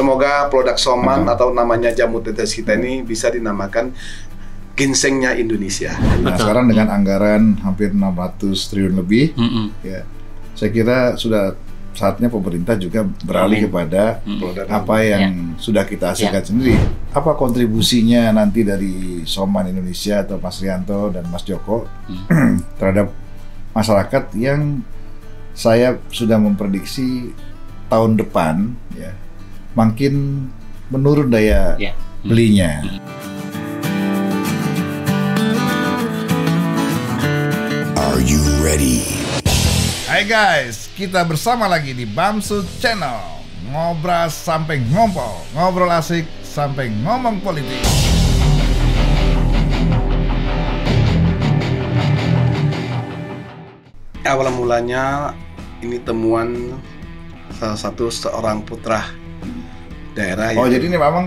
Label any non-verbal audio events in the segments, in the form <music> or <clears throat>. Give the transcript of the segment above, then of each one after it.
Semoga produk Soman atau namanya jamu tetes kita ini bisa dinamakan ginsengnya Indonesia. Nah, sekarang dengan anggaran hampir 600 triliun lebih, Mm-mm. ya, saya kira sudah saatnya pemerintah juga beralih Amin. kepada Mm. Produk apa yang sudah kita hasilkan sendiri. Apa kontribusinya nanti dari Soman Indonesia atau Mas Rianto dan Mas Joko <clears throat> terhadap masyarakat yang saya sudah memprediksi tahun depan ya makin menurun daya Ya. belinya. Are you ready? Hai guys, kita bersama lagi di Bamsu Channel. Ngobrol sampai ngompol, ngobrol asik sampai ngomong politik. Awal mulanya ini temuan salah satu seorang putra daerah Oh yang jadi ini memang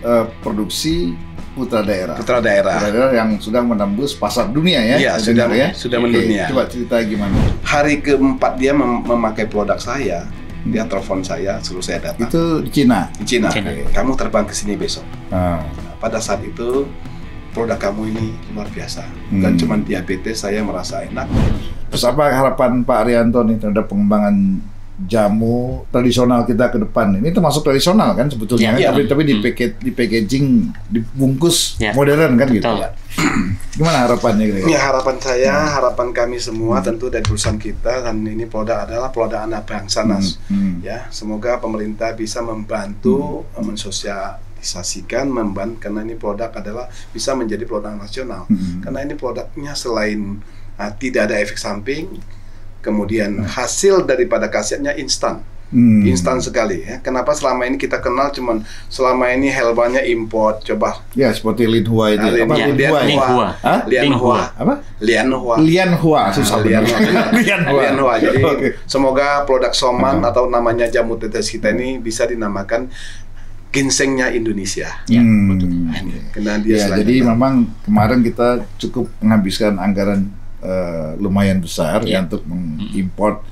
eh, produksi putra daerah. putra daerah. Putra daerah yang sudah menembus pasar dunia ya? Iya, sudah ya. sudah Oke, mendunia. Coba cerita gimana? Hari keempat dia mem- memakai produk saya, dia telepon saya, suruh saya datang Itu di Cina. di Cina. Cina. Kamu terbang ke sini besok. Nah, pada saat itu produk kamu ini luar biasa. Bukan Hmm. cuma diabetes, saya merasa enak. Terus apa harapan Pak Arianto nih terhadap pengembangan jamu tradisional kita ke depan? Ini termasuk tradisional kan sebetulnya, Iya. kan? tapi tapi di Hmm. packet, di packaging, dibungkus Ya. modern kan gitu. Betul. <clears throat> Gimana harapannya kira-kira? Ya harapan saya, Hmm. harapan kami semua tentu dari perusahaan kita dan ini produk adalah produk anak bangsa Nas. Hmm. Ya, semoga pemerintah bisa membantu mensosialisasikan, membantu karena ini produk adalah bisa menjadi produk nasional. Hmm. Karena ini produknya selain uh, tidak ada efek samping, kemudian Hmm. hasil daripada khasiatnya instan. Hmm. instan sekali ya. Kenapa selama ini kita kenal cuman selama ini helbanya import, coba Ya seperti Lin Hua itu. Ah, Lin- apa ya, Lin Lian Hua? ya? Lin Hua. Hah? Lian Ling Hua, Hua. Apa? Lian Hua. Lian Hua, susah Lian bener. Hua. <laughs> Lian Hua. Lian Hua. Jadi <laughs> Oke. semoga produk Soman atau namanya jamu tetes kita ini bisa dinamakan ginsengnya Indonesia. Ya, Hmm. betul. Karena dia Ya, jadi memang kemarin kita cukup menghabiskan anggaran eh, lumayan besar ya, Ya. untuk mengimport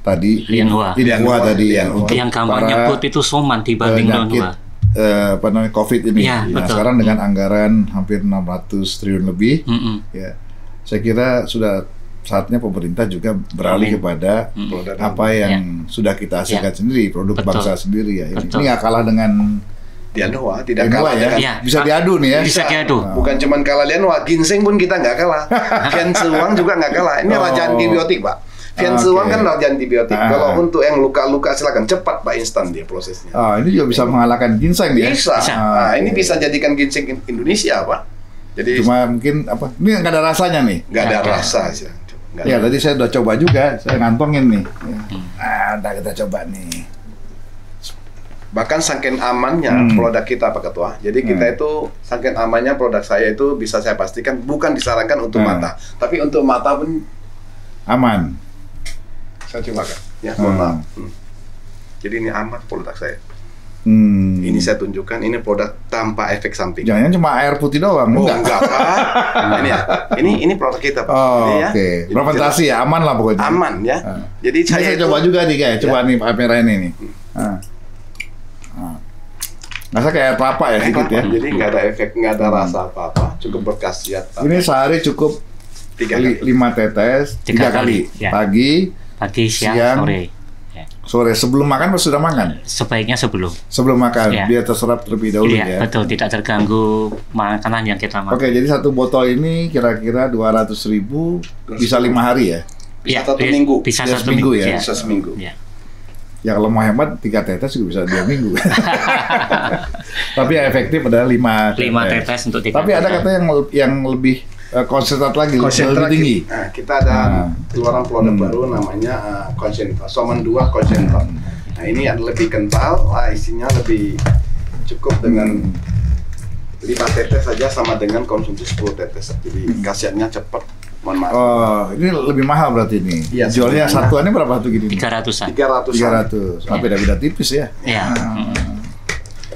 tadi Lian Hua. Lian Hua Lian Hua, tadi ya Lian Hua. untuk yang para nyebut itu soman dibanding penyakit dua. eh, apa namanya COVID ini. Iya, Nah, betul. sekarang dengan anggaran hampir 600 triliun lebih Mm-mm. ya. Saya kira sudah saatnya pemerintah juga beralih Amin. kepada Mm. produk apa yang sudah kita hasilkan sendiri, produk Ya. Betul. bangsa sendiri ya. Ini, Betul. ini nggak kalah dengan Lian Hua tidak Lian Hua kalah ya. dengan Ya. Bisa diadu nih ya. Bisa diadu. Bukan cuman kalah Lian Hua, ginseng pun kita nggak kalah. <laughs> Suwang juga nggak kalah. Ini Oh. raja antibiotik, Pak. Oke. Suwang kan raja antibiotik. Ah. Kalau untuk yang luka-luka silakan cepat Pak instan dia prosesnya. Ah, ini juga bisa mengalahkan ginseng ya. Bisa. Bisa. Nah, ini bisa jadikan ginseng in- Indonesia, Pak. Jadi Cuma mungkin apa? Ini nggak ada rasanya nih. nggak ada ada. rasa sih. Ya ada. tadi saya udah coba juga, saya ngantongin nih. Ya. Hmm. Ah, udah kita coba nih. Bahkan saking amannya Hmm. produk kita Pak Ketua. Jadi kita Hmm. itu saking amannya produk saya itu bisa saya pastikan bukan disarankan untuk Hmm. mata, tapi untuk mata pun Aman. saya coba kan. Ya, mohon Hmm. maaf. Hmm. Jadi ini aman produk saya. Hmm. Ini saya tunjukkan ini produk tanpa efek samping. Jangan cuma air putih doang, Oh, enggak? enggak, Pak. Nah, <laughs> ini ya. Ini ini produk kita, Pak. Oh, Ini ya. oke. Jadi Fermentasi ya, aman lah pokoknya. Aman ya. Ah. Jadi saya, saya itu- coba juga nih kayak, coba Ya. nih Pak merah ini nih. Ah. Ah. Rasa kayak kelapa ya sedikit ya. Jadi nggak ada efek, nggak ada rasa apa-apa. Cukup berkhasiat. Pak. Ini sehari cukup tiga li- kali. lima tetes, tiga, Tiga kali. kali, ya. Pagi, Pagi, siang, Siang. sore. Ya. sore. Sebelum makan atau sudah makan? Sebaiknya sebelum. Sebelum makan, Ya. biar terserap terlebih dahulu Iya, ya. betul. Tidak terganggu makanan yang kita makan. Oke, jadi satu botol ini kira-kira 200 ribu bisa lima hari ya? Bisa satu minggu. Bisa Bisa satu seminggu minggu, ya? Bisa seminggu. Ya. Ya kalau mau hemat tiga tetes juga bisa dua minggu. <laughs> Tapi yang efektif adalah lima tetes. Lima tetes untuk tiga Tapi ada kata yang yang lebih eh, konsentrat lagi, Konsentrat lebih tinggi. Nah, kita ada Ah. keluaran produk Hmm. baru namanya uh, konsentrat. Soman 2 konsentrat. Nah, ini ada lebih kental, lah isinya lebih cukup dengan 5 tetes saja sama dengan konsumsi 10 tetes. Jadi khasiatnya cepat. Mohon maaf. Oh, ini lebih mahal berarti ini. Iya, Jualnya sebenarnya. satuannya berapa tuh gini? Tiga ratusan. 300 Tiga ratus. Ah, beda-beda tipis ya. Ya.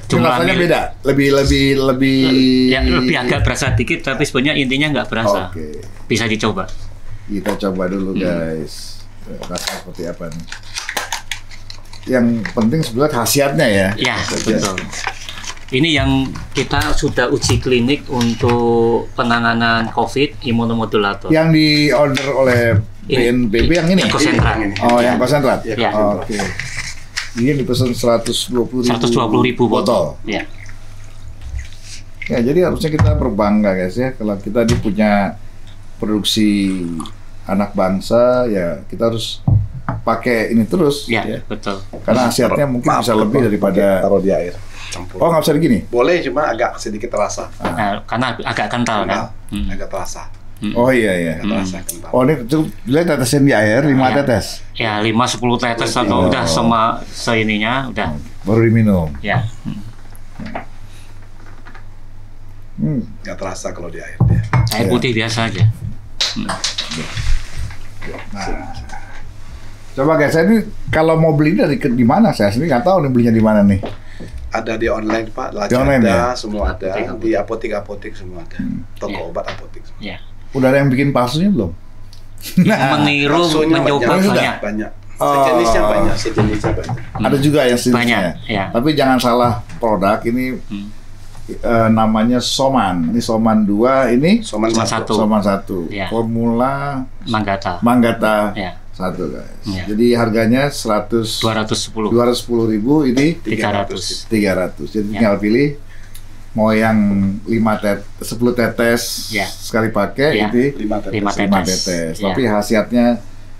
Ini rasanya beda. Lebih lebih lebih. Ya, lebih agak berasa dikit, tapi sebenarnya intinya nggak berasa. Oke. Bisa dicoba. Kita coba dulu guys. Eh, Rasa seperti apa nih? yang penting sebenarnya khasiatnya ya. Ya, betul. Ini yang kita sudah uji klinik untuk penanganan COVID imunomodulator. Yang di order oleh. BNPB yang ini. Yang konsentrat. Oh, yang konsentrat. Ya. Oh, Oke. Ini dipesan 120 ribu, 120 ribu botol. Ya, Ya, jadi harusnya kita berbangga guys ya kalau kita ini punya produksi anak bangsa ya kita harus pakai ini terus ya, ya. betul. Karena khasiatnya mungkin bisa lebih daripada taruh di air. Campur. Oh, nggak bisa begini. Boleh cuma agak sedikit terasa. Nah, karena agak kental kan. Kental. Hmm. Agak terasa. Oh iya iya. Agak terasa kental. Oh, ini cukup lihat tetesin di air 5 Ya. tetes Ya, 5 10 tetes atau Oh. udah sama seininya udah. baru diminum. Ya. Hmm. Agak terasa kalau di air dia. Air Ya. putih biasa aja. Coba guys, saya ini kalau mau beli dari ke- di mana saya sendiri nggak tahu nih belinya di mana nih. Ada di online Pak, Di online, Lazada, ya? semua ada. Di apotek-apotek semua ada. Toko Ya. obat apotek semua. Ya. Udah ada yang bikin palsunya belum? Meniru, Baksonya mencoba banyak. banyak. Banyak. Oh. Sejenisnya banyak, sejenisnya banyak. Ada juga yang sejenisnya. Banyak, ya. Tapi jangan salah produk ini Hmm. eh, namanya Soman. Ini Soman 2, ini Soman Soman satu. satu. Soman 1. Ya. Formula Manggata. Manggata Ya. 1 guys. Ya. Jadi harganya 100 210. 210 ribu ini 300. 300. Jadi Ya. tinggal pilih mau yang 5 tet 10 tetes Ya. sekali pakai Ya. ini Lima tetes. Lima 5 tetes. tetes. Ya. Tapi khasiatnya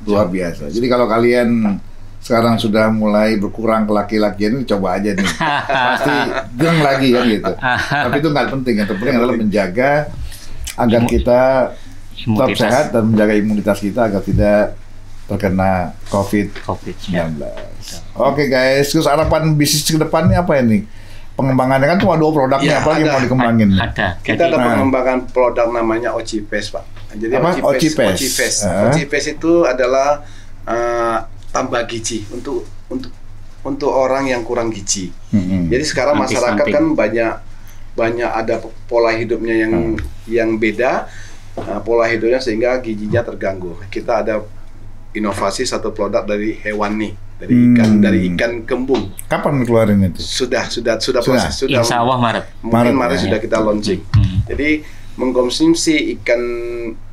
luar biasa. Jadi kalau kalian sekarang sudah mulai berkurang ke laki-lakian ini coba aja nih. Pasti <laughs> geng lagi kan gitu. Tapi itu nggak penting. Yang terpenting adalah menjaga agar kita tetap sehat dan menjaga imunitas kita agar tidak terkena COVID-19. COVID. Ya. Oke guys, terus harapan bisnis ke depannya apa ini? Pengembangannya kan cuma dua produknya, Ya, apa lagi mau dikembangin? Ada. Kita ada Nah. pengembangan produk namanya Ocipes, Pak. Jadi Apa? Ocipes. Ocipes. Eh. Ocipes itu adalah eh, tambah gizi untuk untuk untuk orang yang kurang gizi. Mm-mm. Jadi sekarang Anti masyarakat stunting. kan banyak banyak ada pola hidupnya yang yang beda uh, pola hidupnya sehingga gizinya terganggu. Kita ada inovasi satu produk dari hewan nih, dari ikan Hmm. dari ikan kembung. Kapan keluarin itu? Sudah sudah sudah Sudah. proses sudah Insya Allah Maret. mungkin Maret, Maret ya. sudah kita launching. Hmm. Jadi mengkonsumsi ikan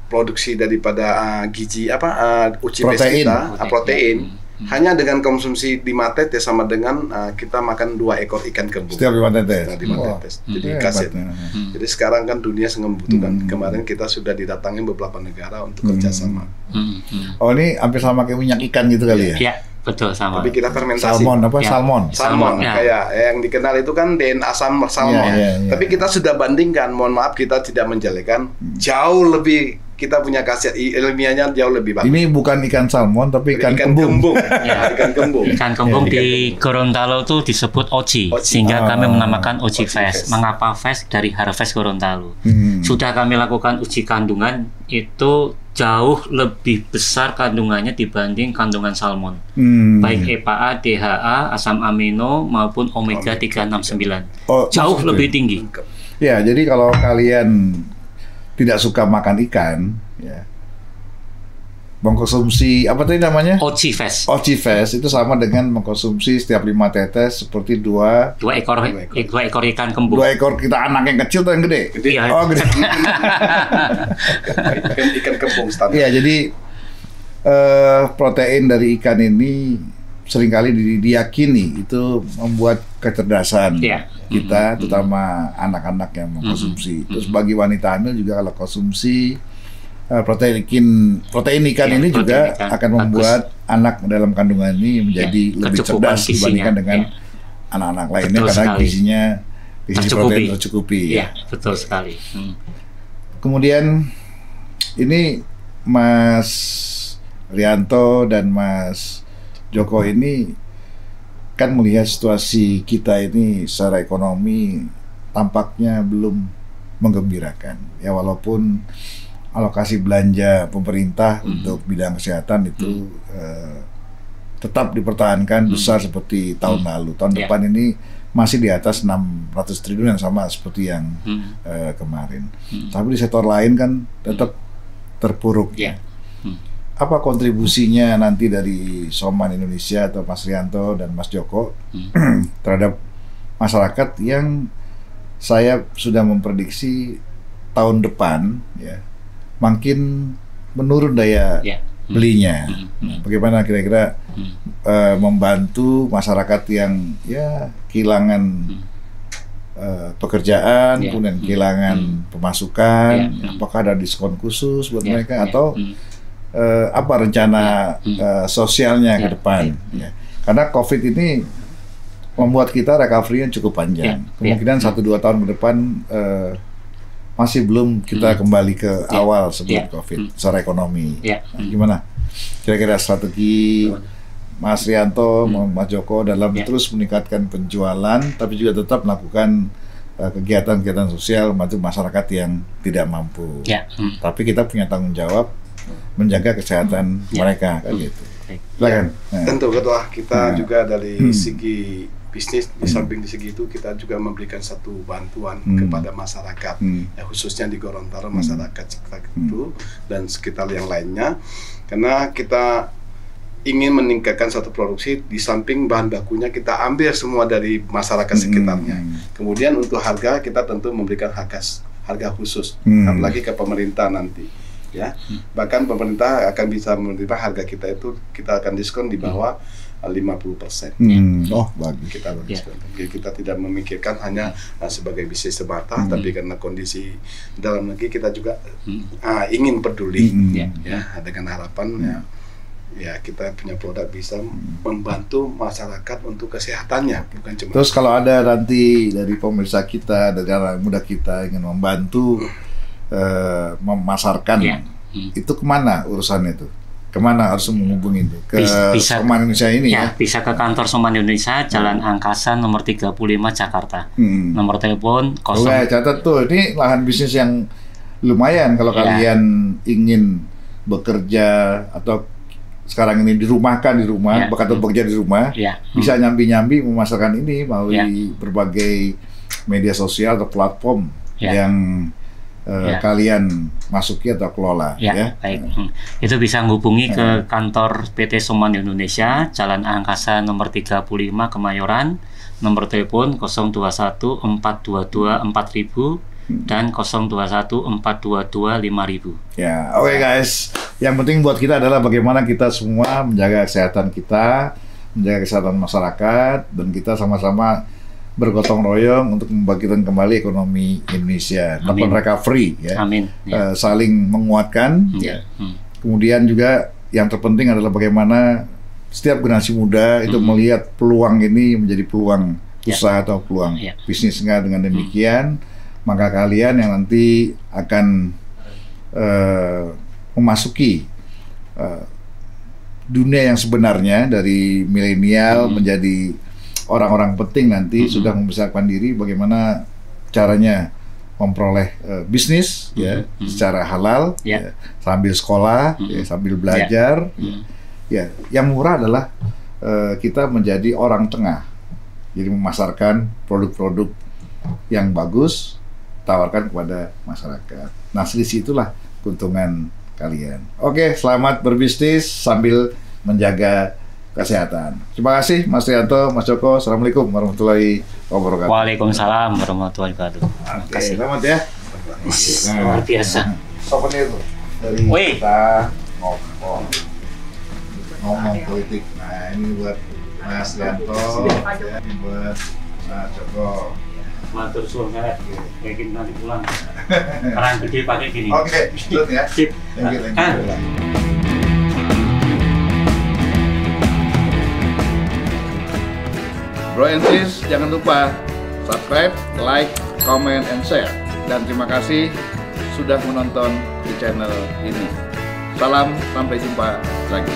produksi daripada uh, gizi apa uh, uji Protein. kita uh, protein Hmm. hanya dengan konsumsi 5 tetes sama dengan uh, kita makan dua ekor ikan kembung. Setiap lima tetes. Setiap lima Wah, tetes. Hmm. Jadi hebat kaset. ya. Hmm. Jadi sekarang kan dunia sangat membutuhkan. Hmm. Kemarin kita sudah didatangi beberapa negara untuk Hmm. kerjasama. Hmm. Hmm. Oh ini hampir sama kayak minyak ikan gitu kali ya? Ya, betul sama. Tapi kita fermentasi. Salmon apa? Ya. Salmon. Salmon, Ya. kayak yang dikenal itu kan DNA salmon. Iya, iya, iya. Tapi kita sudah bandingkan, mohon maaf kita tidak menjelekan, Hmm. jauh lebih kita punya khasiat ilmiahnya jauh lebih bagus. Ini bukan ikan salmon tapi ikan, ikan kembung. kembung. <laughs> Ya. ikan kembung. Ikan kembung Ya, di Gorontalo itu disebut oci, Oci. sehingga Ah. kami menamakan oci Oci fest. Fest. Mengapa fest dari Harvest Gorontalo? Hmm. Sudah kami lakukan uji kandungan itu jauh lebih besar kandungannya dibanding kandungan salmon. Hmm. Baik EPA, DHA, asam amino maupun omega 369. Oh, Jauh maksudnya- lebih tinggi. Ya, jadi kalau kalian tidak suka makan ikan, ya, mengkonsumsi apa tadi namanya? Oci fest. Oci Fest itu sama dengan mengkonsumsi setiap lima tetes seperti dua Dua ekor, Dua ekor. eh, dua ekor ikan kembung. dua ekor kita anak yang kecil atau yang gede? Gede. Iya. Oh gede. <laughs> ikan, ikan kembung standar. Iya jadi eh, protein dari ikan ini sering kali di- diyakini itu membuat kecerdasan Iya. kita, terutama anak-anak yang mengkonsumsi. Terus bagi wanita hamil juga kalau konsumsi eh, protein ikan, protein ikan Iya, ini protein juga ikan. akan Bagus. membuat anak dalam kandungan ini menjadi Iya, lebih cerdas gizinya. dibandingkan dengan Iya. anak-anak lainnya Betul karena sekali. gizinya gizi Tercukupi. protein tercukupi. ya. Iya, betul sekali. Hmm. Kemudian ini Mas Rianto dan Mas Joko ini kan melihat situasi kita ini secara ekonomi tampaknya belum menggembirakan. Ya walaupun alokasi belanja pemerintah Hmm. untuk bidang kesehatan itu eh, tetap dipertahankan besar seperti tahun lalu. Tahun Ya. depan ini masih di atas 600 triliun yang sama seperti yang Hmm. eh, kemarin. Hmm. Tapi di sektor lain kan tetap terpuruk. Iya. Hmm. Apa kontribusinya nanti dari Soman Indonesia atau Mas Rianto dan Mas Joko <clears throat> terhadap masyarakat yang saya sudah memprediksi tahun depan ya makin menurun daya Ya. belinya. Hmm. Bagaimana kira-kira Hmm. eh, membantu masyarakat yang ya kehilangan Hmm. eh, pekerjaan, Ya. kemudian Hmm. kehilangan Hmm. pemasukan, Ya. Hmm. apakah ada diskon khusus buat Ya, mereka ya. atau Hmm. Eh, apa rencana eh, sosialnya ke Ya, depan? ya. Ya. Karena COVID ini membuat kita recovery-nya cukup panjang. Ya, ya. Kemungkinan satu dua tahun ke depan eh, masih belum kita Hmm. kembali ke Ya, awal sebelum ya. COVID Hmm. secara ekonomi. Ya. Nah, gimana? Kira-kira strategi Mas Rianto, Hmm. Mas Joko dalam Ya. terus meningkatkan penjualan, tapi juga tetap melakukan uh, kegiatan-kegiatan sosial untuk masyarakat yang tidak mampu. Ya. Hmm. Tapi kita punya tanggung jawab menjaga kesehatan Ya. mereka, kan Hmm. gitu. Silakan. Nah, Tentu ketua kita Hmm. juga dari Hmm. segi bisnis di samping di segi itu kita juga memberikan satu bantuan Hmm. kepada masyarakat hmm, ya, khususnya di Gorontalo Hmm. masyarakat sekitar itu dan sekitar yang lainnya karena kita ingin meningkatkan satu produksi di samping bahan bakunya kita ambil semua dari masyarakat sekitarnya hmm, kemudian untuk harga kita tentu memberikan harga harga khusus Hmm. apalagi ke pemerintah nanti ya bahkan pemerintah akan bisa menerima harga kita itu kita akan diskon di bawah eh, 50% hmm. Oh, bagus. kita Ya. diskon. Jadi kita tidak memikirkan hanya uh, sebagai bisnis semata, Hmm. tapi karena kondisi dalam negeri kita juga Hmm. uh, ingin peduli Hmm. Ya. ya dengan harapan ya ya kita punya produk bisa membantu masyarakat untuk kesehatannya bukan cuma Terus kalau ada nanti dari pemirsa kita, dari anak muda kita ingin membantu eh, memasarkan, Ya. Hmm. itu ke mana urusannya itu? Ke mana harus menghubungi itu? Ke Bis- bisa- Soman Indonesia ini ya? Ya, bisa ke kantor Soman Indonesia, Jalan Angkasa nomor 35 Jakarta. Hmm. Nomor telepon Oke, 0 catat tuh. Ini lahan bisnis yang lumayan kalau Ya. kalian ingin bekerja atau sekarang ini dirumahkan di rumah, Ya. atau bekerja di rumah, ya. bisa nyambi-nyambi memasarkan ini melalui Ya. berbagai media sosial atau platform Ya. yang Ya. kalian masuki atau kelola Ya, ya. baik. Hmm. Itu bisa menghubungi ke kantor PT Soman Indonesia, Jalan Angkasa nomor 35 Kemayoran, nomor telepon 021 422 4000 dan 021 422 5000. Ya, oke guys. Yang penting buat kita adalah bagaimana kita semua menjaga kesehatan kita, menjaga kesehatan masyarakat, dan kita sama-sama bergotong royong untuk membangkitkan kembali ekonomi Indonesia, melakukan Amin. recovery, ya, Amin. Ya. Eh, saling menguatkan. Hmm. ya. Hmm. Kemudian juga yang terpenting adalah bagaimana setiap generasi muda itu Hmm. melihat peluang ini menjadi peluang Ya. usaha atau peluang Ya. bisnis Nggak dengan demikian maka kalian yang nanti akan eh, memasuki eh, dunia yang sebenarnya dari milenial Hmm. menjadi orang-orang penting nanti Hmm. sudah membesarkan diri bagaimana caranya memperoleh eh, bisnis ya Hmm. secara halal Ya. ya, sambil sekolah Hmm. ya, sambil belajar Hmm. ya yang murah adalah eh, kita menjadi orang tengah jadi memasarkan produk-produk yang bagus tawarkan kepada masyarakat nah selisih itulah keuntungan kalian oke selamat berbisnis sambil menjaga kesehatan terima kasih Mas Rianto Mas Joko Assalamualaikum warahmatullahi wabarakatuh Waalaikumsalam warahmatullahi wabarakatuh. Terima Oke, kasih. selamat ya Luar biasa. souvenir dari Wih. kita ngomong ngomong politik. Nah ini buat Mas Yanto, ya, ini buat Mas Joko. Matur suwun kayak yakin nanti pulang. Karang gede pakai gini. Oke, good ya. Sip. Thank you, thank Ah. you. Bro and sis, jangan lupa subscribe, like, comment, and share. Dan terima kasih sudah menonton di channel ini. Salam, sampai jumpa lagi.